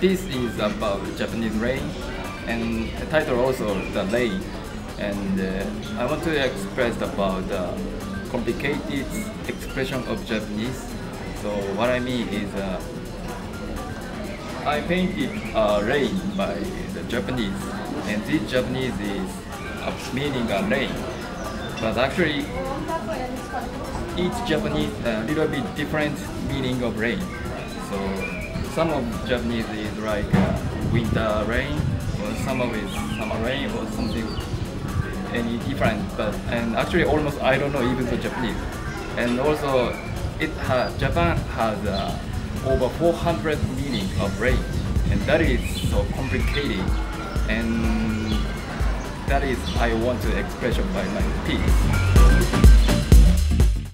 piece is about Japanese rain, and the title also the rain, and uh, I want to express about the complicated expression of Japanese. So what I mean is. Uh, I painted uh, rain by the Japanese, and this Japanese is meaning a rain. But actually, each Japanese a uh, little bit different meaning of rain. So some of Japanese is like uh, winter rain, or some of it summer rain, or something any different. But and actually, almost I don't know even the Japanese. And also, it has Japan has. Uh, over 400 meaning of rain and that is so complicated and that is I want to express by my piece.